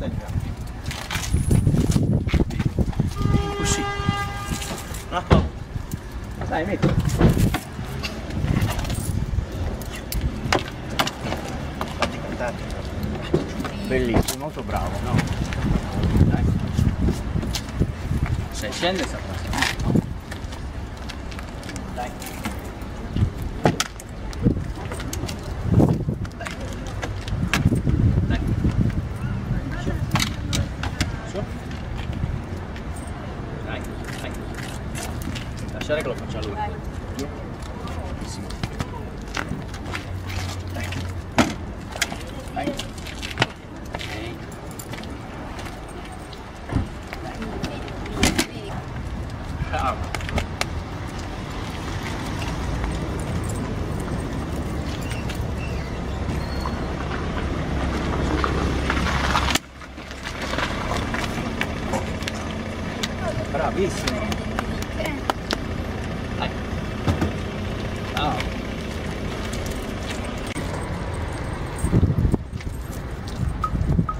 Dai, Così. Paura. Dai, metti. Fatti cantare. Bellissimo, molto bravo, no? Dai. Se scende abbassa. Dai. Dai. Lasciare che lo faccia lui. Giù. Bravissimo. Dai. Bravo.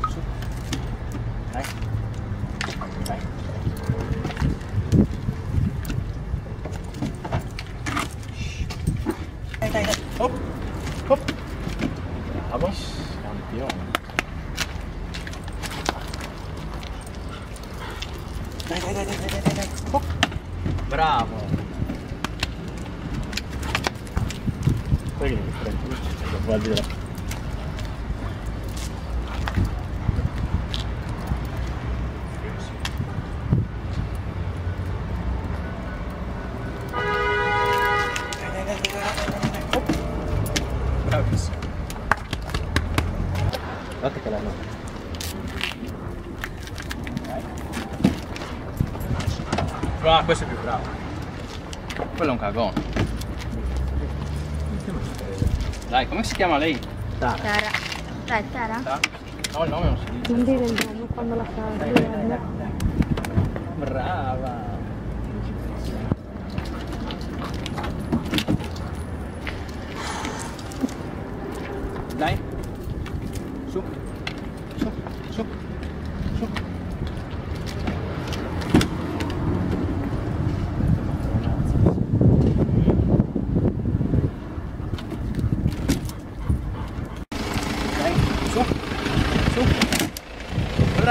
Su. Dai. Dai. Dai, dai, dai. Hop. Hop. Bravo. Campione. Dai, dai, dai, dai, dai, dai. Hop. Bravo. Che mi prendo? Lo. Guardate che l'hanno. Ah, questo è più bravo. Quello è un cagone. Dai, come si chiama lei? Tara. Tara. Dai, Tara. Tara? No, il nome non si dice. Non dire il nome quando la fa. Dai, dai, dai, dai, dai. Brava.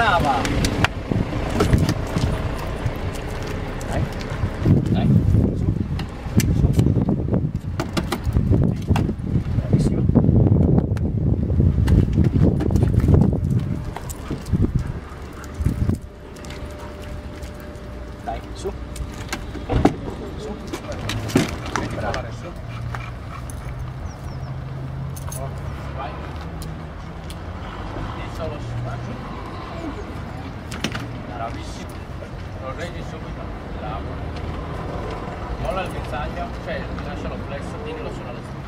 Brava. Dai. Dai. Su. Su. Dai, su. Su. Brava vai. E solo su. Bravissimo. Lo reggi subito. Bravo. Molla il guinzaglio, cioè lascialo flesso, tienilo sulla. Bravo.